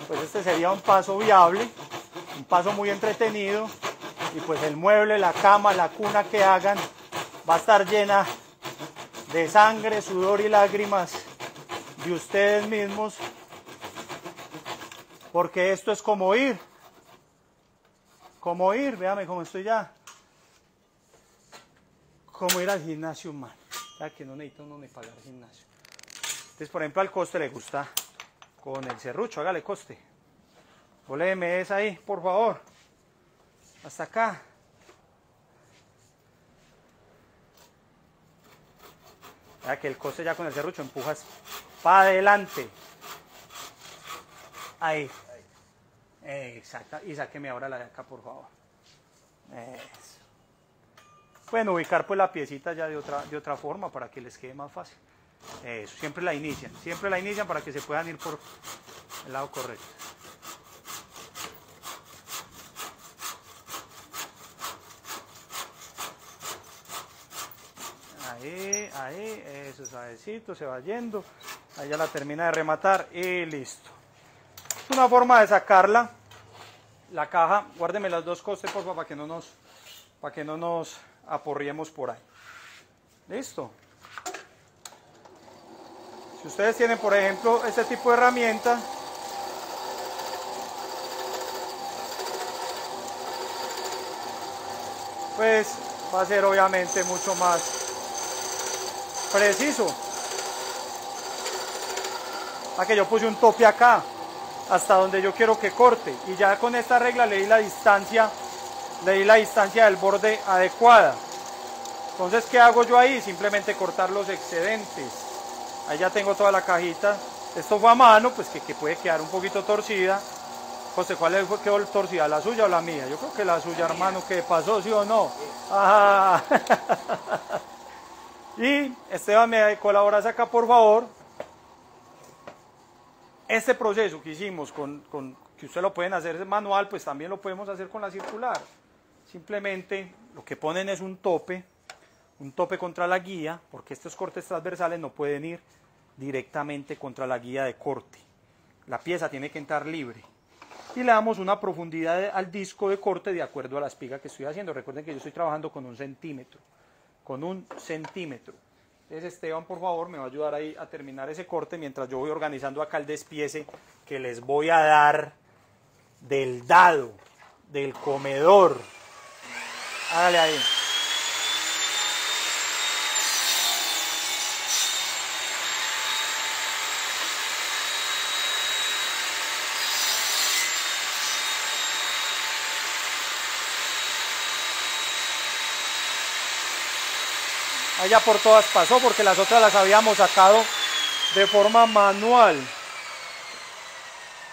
pues este sería un paso viable, un paso muy entretenido y pues el mueble, la cama, la cuna que hagan va a estar llena de sangre, sudor y lágrimas de ustedes mismos, porque esto es como ir, como ir, véame cómo estoy ya, como ir al gimnasio humano, ya que no necesita uno ni pagar gimnasio. Entonces, por ejemplo, al coste le gusta con el serrucho, hágale coste. Voleme esa ahí, por favor. Hasta acá. Que el coste ya con el serrucho empujas para adelante. Ahí. exacto. Y sáqueme ahora la de acá, por favor. Eso. Pueden ubicar pues la piecita ya de otra, de otra forma para que les quede más fácil. Eso, siempre la inician. Siempre la inician para que se puedan ir por el lado correcto. Ahí, ahí, eso suavecito, se va yendo. Ya la termina de rematar y listo. Es una forma de sacarla. La caja, guárdeme las dos costes, por favor, para que no nos, para que no nos aporriemos por ahí. Listo. Si ustedes tienen, por ejemplo, este tipo de herramienta, pues va a ser obviamente mucho más preciso. A que yo puse un tope acá, hasta donde yo quiero que corte. Y ya con esta regla le di la distancia, le di la distancia del borde adecuada. Entonces, ¿qué hago yo ahí? Simplemente cortar los excedentes. Ahí ya tengo toda la cajita. Esto fue a mano, pues que, que puede quedar un poquito torcida. José, ¿cuál es, quedó torcida, la suya o la mía? Yo creo que la suya, hermano, ¿qué pasó, sí o no? Ajá. y Esteban, me colaboras acá, por favor. Este proceso que hicimos, con, que usted lo pueden hacer manual, pues también lo podemos hacer con la circular. Simplemente lo que ponen es un tope, un tope contra la guía, porque estos cortes transversales no pueden ir directamente contra la guía de corte. La pieza tiene que entrar libre. Y le damos una profundidad al disco de corte de acuerdo a la espiga que estoy haciendo. Recuerden que yo estoy trabajando con un centímetro. Con un centímetro. Entonces Esteban, por favor, me va a ayudar ahí a terminar ese corte mientras yo voy organizando acá el despiece que les voy a dar del dado, del comedor. Hágale ahí. Allá por todas pasó porque las otras las habíamos sacado de forma manual.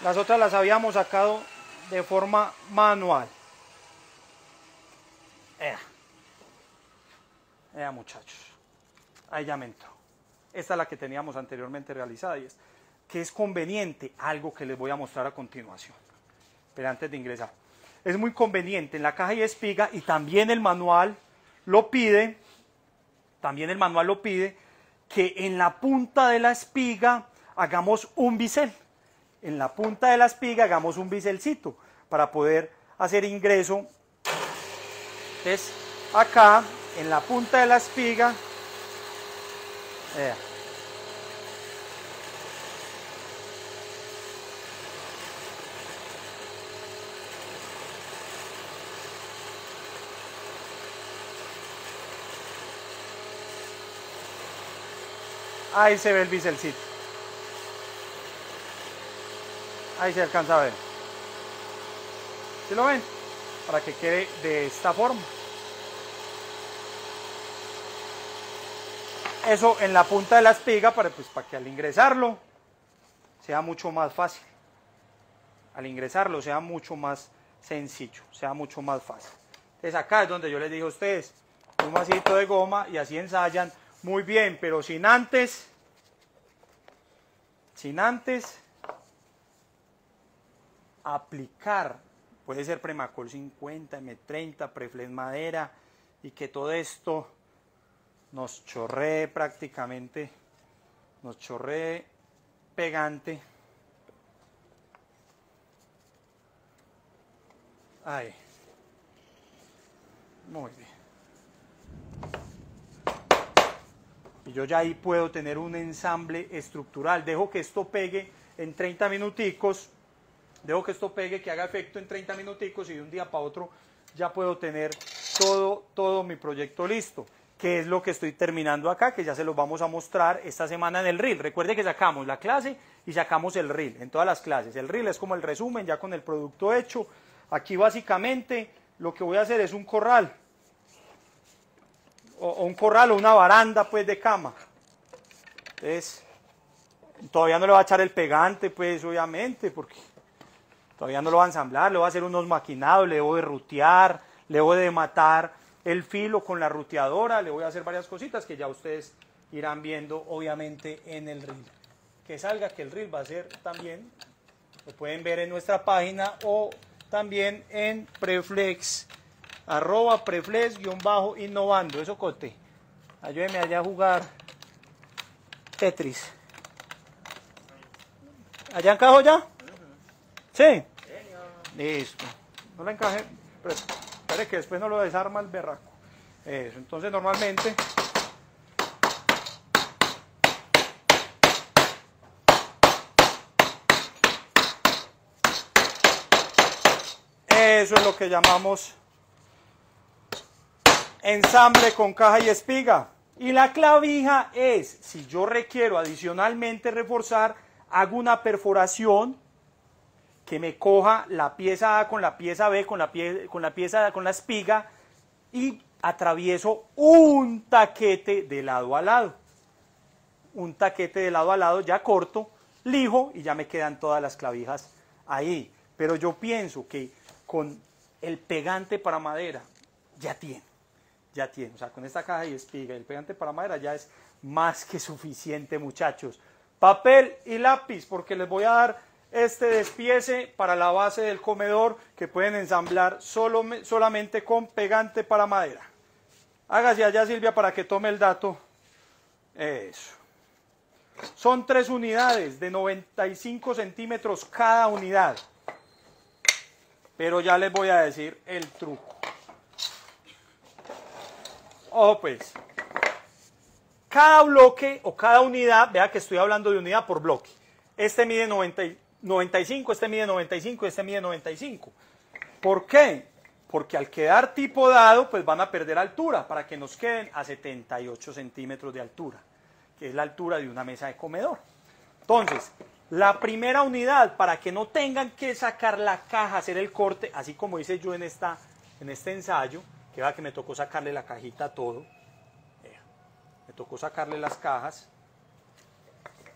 Las otras las habíamos sacado de forma manual. Ea. Ea muchachos. Ahí ya me entró. Esta es la que teníamos anteriormente realizada y es que es conveniente algo que les voy a mostrar a continuación. Pero antes de ingresar. Es muy conveniente en la caja y espiga y también el manual lo pide también el manual lo pide, que en la punta de la espiga hagamos un bisel. En la punta de la espiga hagamos un biselcito para poder hacer ingreso. Entonces, acá, en la punta de la espiga, Ahí se ve el biselcito. Ahí se alcanza a ver. ¿Sí lo ven? Para que quede de esta forma. Eso en la punta de la espiga para, pues, para que al ingresarlo sea mucho más fácil. Al ingresarlo sea mucho más sencillo, sea mucho más fácil. Entonces acá es donde yo les digo a ustedes, un vasito de goma y así ensayan muy bien, pero sin antes, sin antes aplicar, puede ser Premacol 50, M30, Preflex madera, y que todo esto nos chorree prácticamente, nos chorree pegante. Ahí. Muy bien. Y yo ya ahí puedo tener un ensamble estructural. Dejo que esto pegue en 30 minuticos, dejo que esto pegue, que haga efecto en 30 minuticos y de un día para otro ya puedo tener todo, todo mi proyecto listo. Que es lo que estoy terminando acá, que ya se los vamos a mostrar esta semana en el reel. Recuerde que sacamos la clase y sacamos el reel en todas las clases. El reel es como el resumen ya con el producto hecho. Aquí básicamente lo que voy a hacer es un corral o, un corral o una baranda pues de cama. Entonces, todavía no le va a echar el pegante pues obviamente porque todavía no lo va a ensamblar, le voy a hacer unos maquinados, le debo de rutear, le debo de matar el filo con la ruteadora, le voy a hacer varias cositas que ya ustedes irán viendo obviamente en el reel. Que salga que el reel va a ser también, lo pueden ver en nuestra página o también en Preflex arroba preflex-innovando, eso cote. Ayúdeme allá a jugar Tetris. ¿Allá encajó ya? ¿Sí? Listo. No la encaje, pero espere que después no lo desarma el berraco. Eso, entonces normalmente... Eso es lo que llamamos ensamble con caja y espiga. Y la clavija es, si yo requiero adicionalmente reforzar, hago una perforación que me coja la pieza A con la pieza B, con la, con la pieza con la espiga y atravieso un taquete de lado a lado. Un taquete de lado a lado ya corto, lijo y ya me quedan todas las clavijas ahí. Pero yo pienso que con el pegante para madera ya tiene, ya tiene. O sea, con esta caja y espiga y el pegante para madera ya es más que suficiente, muchachos. Papel y lápiz, porque les voy a dar este despiece para la base del comedor que pueden ensamblar solo, solamente con pegante para madera. Hágase allá, Silvia, para que tome el dato. Eso. Son tres unidades de 95 centímetros cada unidad. Pero ya les voy a decir el truco. Oh, pues. Cada bloque o cada unidad, vea que estoy hablando de unidad por bloque. Este mide 95, este mide 95, este mide 95. ¿Por qué? Porque al quedar tipo dado, pues van a perder altura para que nos queden a 78 centímetros de altura, que es la altura de una mesa de comedor. Entonces, la primera unidad, para que no tengan que sacar la caja, hacer el corte, así como hice yo en, esta, en este ensayo, que va que me tocó sacarle la cajita a todo. Me tocó sacarle las cajas.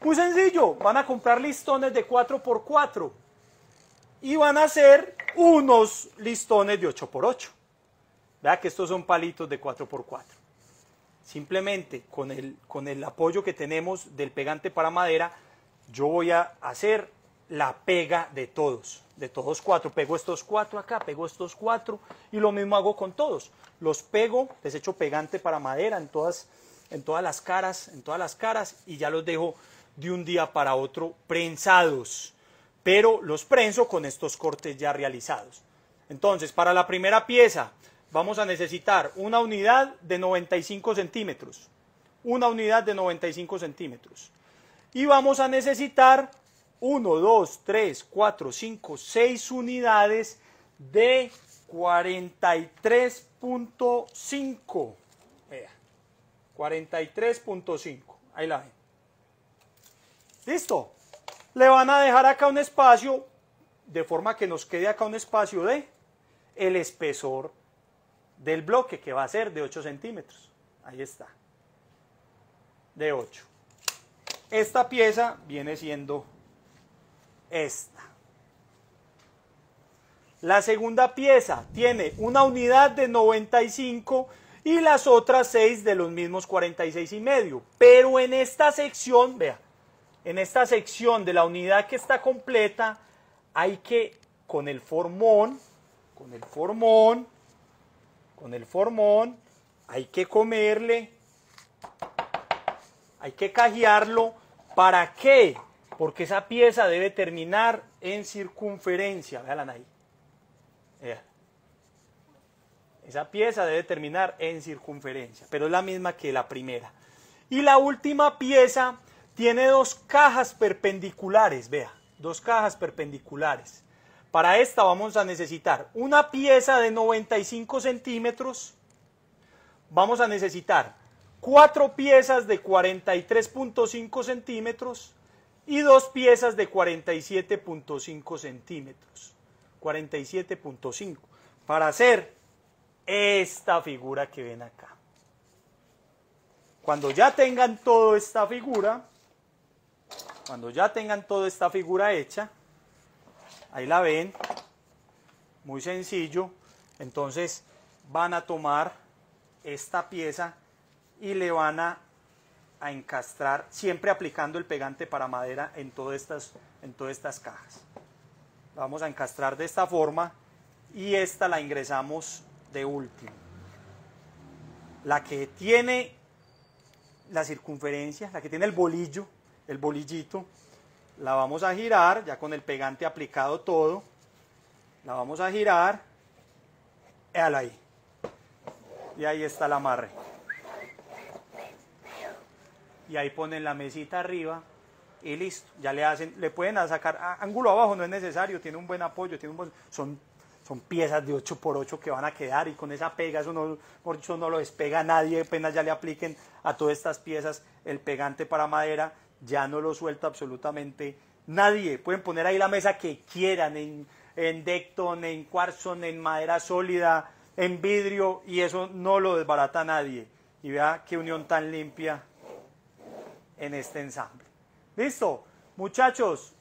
Muy sencillo, van a comprar listones de 4x4 y van a hacer unos listones de 8x8. Vea que estos son palitos de 4x4. Simplemente con el, con el apoyo que tenemos del pegante para madera, yo voy a hacer la pega de todos, de todos cuatro. Pego estos cuatro acá, pego estos cuatro y lo mismo hago con todos. Los pego, les echo pegante para madera en todas, en todas las caras, en todas las caras y ya los dejo de un día para otro prensados. Pero los prenso con estos cortes ya realizados. Entonces, para la primera pieza vamos a necesitar una unidad de 95 centímetros. Una unidad de 95 centímetros y vamos a necesitar 1, 2, 3, 4, 5, 6 unidades de 43.5. 43.5. Ahí la ven. Listo. Le van a dejar acá un espacio de forma que nos quede acá un espacio de el espesor del bloque que va a ser de 8 centímetros. Ahí está. De 8. Esta pieza viene siendo esta. La segunda pieza tiene una unidad de 95 y las otras 6 de los mismos 46 y medio. Pero en esta sección, vea, en esta sección de la unidad que está completa, hay que con el formón, con el formón, con el formón, hay que comerle, hay que cajearlo ¿Para qué? Porque esa pieza debe terminar en circunferencia. Vean ahí. Esa pieza debe terminar en circunferencia, pero es la misma que la primera. Y la última pieza tiene dos cajas perpendiculares, vea, dos cajas perpendiculares. Para esta vamos a necesitar una pieza de 95 centímetros, vamos a necesitar cuatro piezas de 43.5 centímetros y dos piezas de 47.5 centímetros. 47.5 para hacer esta figura que ven acá. Cuando ya tengan toda esta figura, cuando ya tengan toda esta figura hecha, ahí la ven, muy sencillo, entonces van a tomar esta pieza y le van a, encastrar, siempre aplicando el pegante para madera en todas estas, en todas estas cajas. vamos a encastrar de esta forma y esta la ingresamos de último. La que tiene la circunferencia, la que tiene el bolillo, el bolillito, la vamos a girar, ya con el pegante aplicado todo, la vamos a girar, ahí, y ahí está el amarre y ahí ponen la mesita arriba y listo, ya le hacen, le pueden sacar ángulo abajo, no es necesario, tiene un buen apoyo, tiene un son, son piezas de 8x8 que van a quedar y con esa pega, eso no, por eso no lo despega nadie, apenas ya le apliquen a todas estas piezas el pegante para madera, ya no lo suelta absolutamente nadie, pueden poner ahí la mesa que quieran, en, en Decton, en Quartzon, en madera sólida, en vidrio y eso no lo desbarata nadie. Y vea qué unión tan limpia en este ensamble. ¿Listo? Muchachos,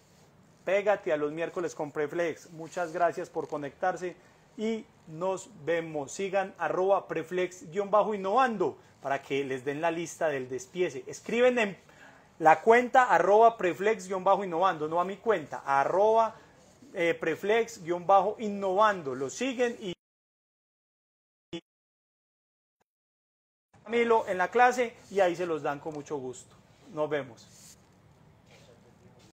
Pégate a los miércoles con Preflex. Muchas gracias por conectarse y nos vemos. Sigan arroba preflex-innovando para que les den la lista del despiece. Escriben en la cuenta arroba preflex-innovando, no a mi cuenta, arroba eh, preflex-innovando. Lo siguen y Camilo en la clase y ahí se los dan con mucho gusto. Nos vemos.